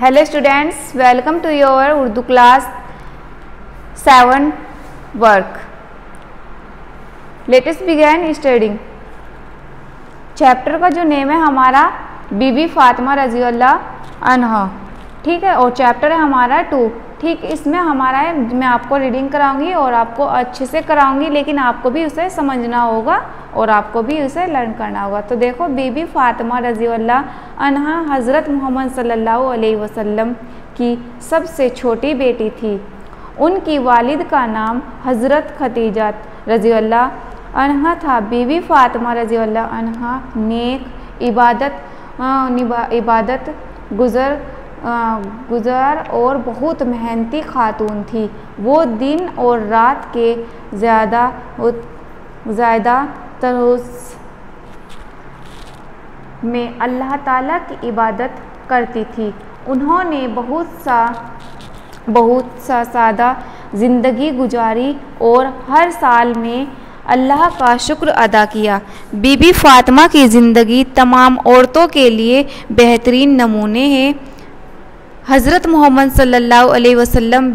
Hello students welcome to your Urdu class seven work latest began studying chapter का जो name है हमारा बीबी फातिमा रज़ी अल्लाह अनहा ठीक है? और चैप्टर है हमारा टू ठीक इसमें हमारा है, मैं आपको रीडिंग कराऊँगी और आपको अच्छे से कराऊँगी, लेकिन आपको भी उसे समझना होगा और आपको भी उसे लर्न करना होगा। तो देखो, बीबी फातिमा रज़ी अनहा हज़रत मोहम्मद सल्लल्लाहु अलैहि वसल्लम की सबसे छोटी बेटी थी। उनकी वालिद का नाम हज़रत खतीजा रज़ी अनहा था। बीबी फातिमा रज़ी अनहा नेक इबादत इबादत गुज़र गुज़र और बहुत मेहनती खातून थी। वो दिन और रात के ज़्यादा ज़्यादा तरुस में अल्लाह ताला की इबादत करती थी। उन्होंने बहुत सा बहुत सा सादा ज़िंदगी गुजारी और हर साल में अल्लाह का शुक्र अदा किया। बीबी फ़ातिमा की ज़िंदगी तमाम औरतों के लिए बेहतरीन नमूने हैं। हज़रत मोहम्मद सल्लल्लाहु अलैहि वसल्लम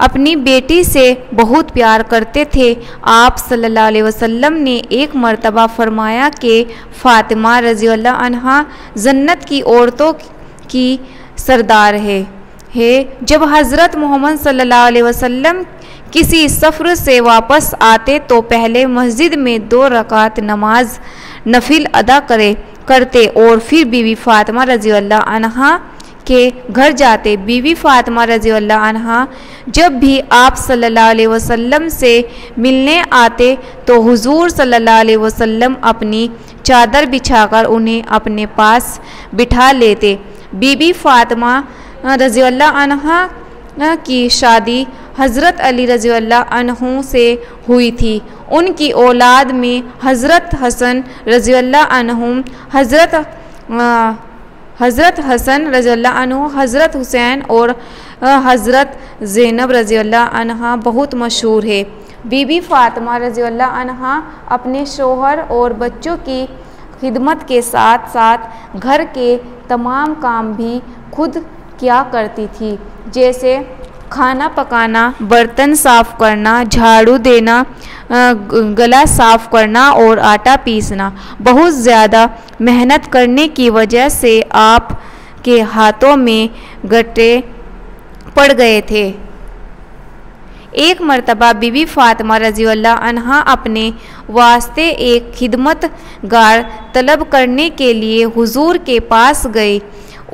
अपनी बेटी से बहुत प्यार करते थे। आप सल्लल्लाहु अलैहि वसल्लम ने एक मर्तबा फरमाया कि फ़ातिमा रज़ी अनहा जन्नत की औरतों की सरदार है। है, जब हज़रत मोहम्मद सल्लल्लाहु अलैहि वसल्लम किसी सफ़र से वापस आते तो पहले मस्जिद में दो रकात नमाज़ नफिल अदा करे, करते और फिर बीवी फ़ातिमा रज़ी अनहा के घर जाते बीवी फ़ातिमा रज़ी अनहा जब भी आप सल्लल्लाहु अलैहि वसल्लम से मिलने आते तो हुजूर सल्लल्लाहु अलैहि वसल्लम अपनी चादर बिछाकर उन्हें अपने पास बिठा लेते। बीबी फ़ातिमा रज़ी अनहा की शादी हज़रत अली रज़ी अनहू से हुई थी। उनकी औलाद में हज़रत हसन रज़ी अनहू हज़रत हज़रत हसन रज़ी अनहु, हज़रत हुसैन और हज़रत ज़ैनब रज़ी अनहा बहुत मशहूर है। बीबी फ़ातिमा रज़ी अनहा अपने शोहर और बच्चों की खिदमत के साथ साथ घर के तमाम काम भी खुद किया करती थी। जैसे खाना पकाना, बर्तन साफ़ करना, झाड़ू देना गला साफ़ करना और आटा पीसना। बहुत ज़्यादा मेहनत करने की वजह से आप के हाथों में गट्टे पड़ गए थे। एक मरतबा बीबी फ़ातिमा रज़ी अनहा अपने वास्ते एक खिदमत गार तलब करने के लिए हुजूर के पास गए।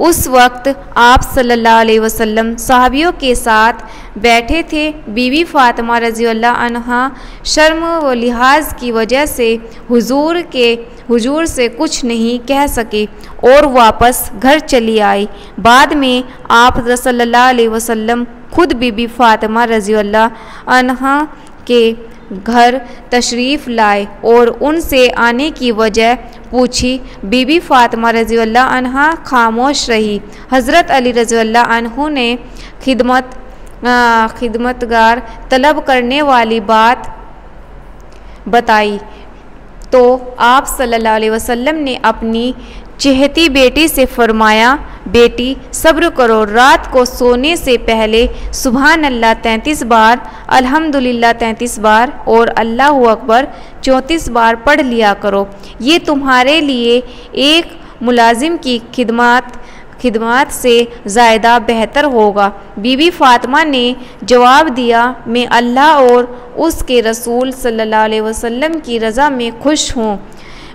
उस वक्त आप सल्लल्लाहु अलैहि वसल्लम साहबियों के साथ बैठे थे। बीवी फ़ातिमा रज़ी अनहा शर्म व लिहाज की वजह से हुजूर के, हुजूर से कुछ नहीं कह सके और वापस घर चली आई। बाद में आप सल्लल्लाहु अलैहि वसल्लम खुद बीबी फ़ातिमा रज़ी अनहा के घर तशरीफ़ लाए और उनसे आने की वजह पूछी। बीबी फ़ातिमा रज़ी अनहा खामोश रही। हज़रत अली रज़ी अनहु ने खिदमत खिदमतगार तलब करने वाली बात बताई। तो आप सल्लल्लाहु अलैहि वसल्लम ने अपनी चहती बेटी से फरमाया बेटी, सब्र करो। रात को सोने से पहले सुबह अल्लाह तैंतीस बार, अल्हम्दुलिल्लाह तैंतीस बार और अल्लाह अकबर चौंतीस बार पढ़ लिया करो। ये तुम्हारे लिए एक मुलाजिम की खिदमत खिदमत से ज़्यादा बेहतर होगा। बीबी फ़ातिमा ने जवाब दिया, मैं अल्लाह और उसके रसूल सल्लल्लाहु अलैहि वसल्लम की रज़ा में खुश हूँ।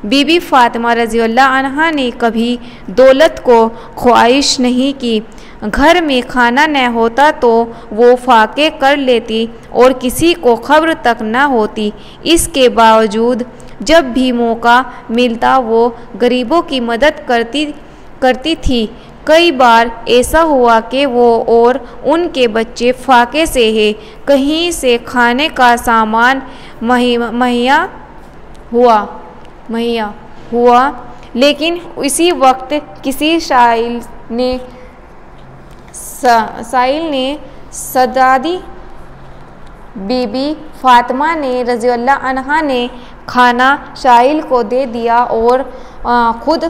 बीबी फ़ातिमा रज़ी अनहा ने कभी दौलत को ख्वाहिश नहीं की। घर में खाना न होता तो वो फाके कर लेती और किसी को खबर तक न होती। इसके बावजूद जब भी मौका मिलता वो गरीबों की मदद करती करती थी। कई बार ऐसा हुआ कि वो और उनके बच्चे फाके से है। कहीं से खाने का सामान महिया हुआ। मुहैया हुआ। लेकिन इसी वक्त किसी शाइल ने साइल ने सदादी बीबी फातिमा ने रज़ी अनहा ने खाना शाइल को दे दिया और आ, खुद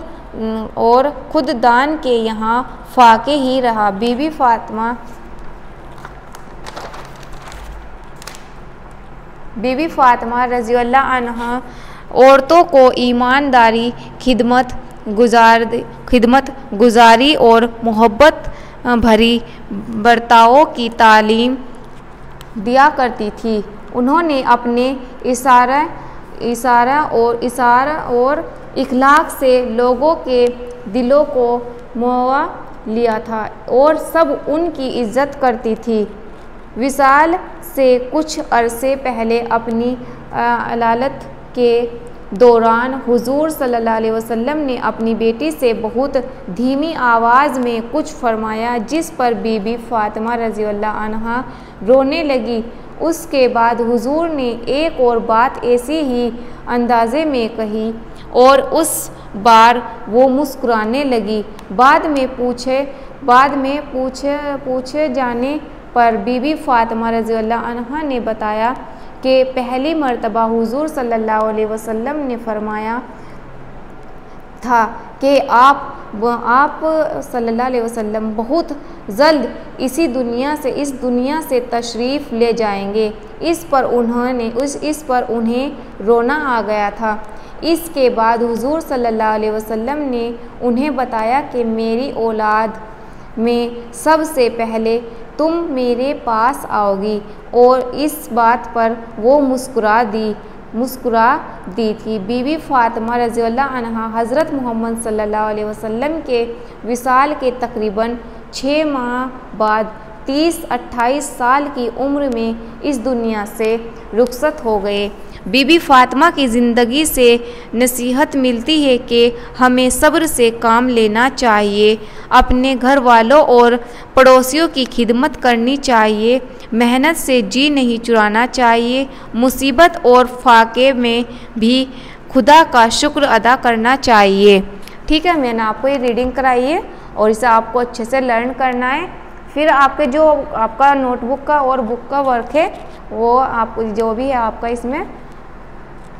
और खुद दान के यहाँ फाके ही रहा। बीबी फातिमा बीबी फातिमा रज़ी अनहा औरतों को ईमानदारी, खिदमत गुजार खिदमत गुजारी और मोहब्बत भरी बर्तावों की तालीम दिया करती थी। उन्होंने अपने इशारा इशारा और इशारा और इखलाक से लोगों के दिलों को मोवा लिया था और सब उनकी इज़्ज़त करती थी। विशाल से कुछ अरसे पहले अपनी अलालत के दौरान हुजूर सल्लल्लाहु अलैहि वसल्लम ने अपनी बेटी से बहुत धीमी आवाज़ में कुछ फरमाया, जिस पर बीबी फातिमा रज़ी अनहा रोने लगी। उसके बाद हुजूर ने एक और बात ऐसी ही अंदाजे में कही और उस बार वो मुस्कुराने लगी। बाद में पूछे, बाद में पूछे पूछे जाने पर बीबी फातिमा रज़ी अनहा ने बताया कि पहली मर्तबा हुजूर सल्लल्लाहु अलैहि वसल्लम ने फरमाया था कि आप आप सल्लल्लाहु अलैहि वसल्लम बहुत जल्द इसी दुनिया से, इस दुनिया से तशरीफ़ ले जाएँगे। इस पर उन्होंने, उस, इस पर उन्हें रोना आ गया था। इसके बाद हुजूर सल्लल्लाहु अलैहि वसल्लम ने उन्हें बताया कि मेरी औलाद में सबसे पहले तुम मेरे पास आओगी। और इस बात पर वो मुस्कुरा दी मुस्कुरा दी थी। बीबी फ़ातिमा रज़ी अनहा हज़रत मोहम्मद सल्लल्लाहु अलैहि वसल्लम के विसाल के तकरीबन छः माह बाद तीस अट्ठाईस साल की उम्र में इस दुनिया से रुखसत हो गए। बीबी फ़ातिमा की ज़िंदगी से नसीहत मिलती है कि हमें सब्र से काम लेना चाहिए, अपने घर वालों और पड़ोसियों की खिदमत करनी चाहिए, मेहनत से जी नहीं चुराना चाहिए, मुसीबत और फाके में भी खुदा का शुक्र अदा करना चाहिए। ठीक है, मैंने आपको ये रीडिंग कराई है और इसे आपको अच्छे से लर्न करना है। फिर आपके जो आपका नोटबुक का और बुक का वर्क है, वो आप जो भी है आपका इसमें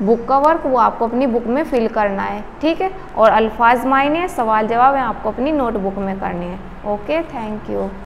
बुक का वर्क वो आपको अपनी बुक में फिल करना है, ठीक है? और अल्फाज मायने सवाल जवाब है, आपको अपनी नोटबुक में करनी है। Okay thank you